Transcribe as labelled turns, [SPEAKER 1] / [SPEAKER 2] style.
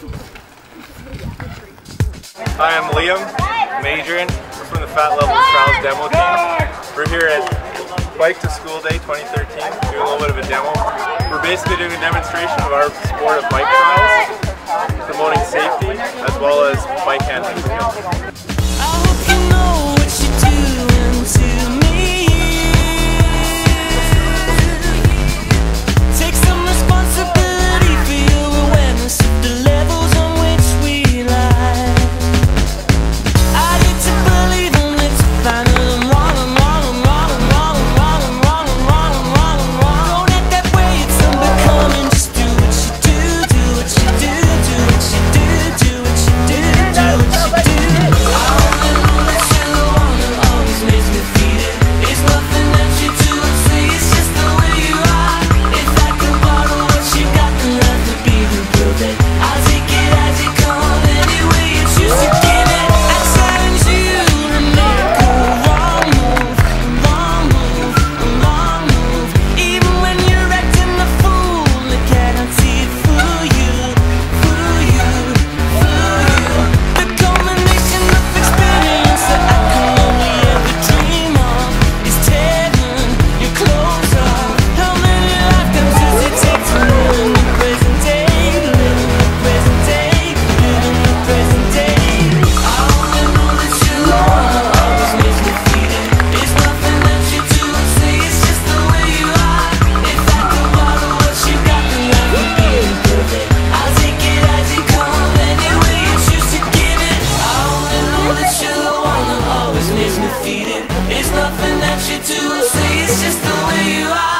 [SPEAKER 1] Hi, I'm Liam, I'm We're from the Fat Level Trials Demo Team. We're here at Bike to School Day 2013, doing a little bit of a demo. We're basically doing a demonstration of our sport of bike trials. is defeated. It's nothing that you do or say It's just the way you are.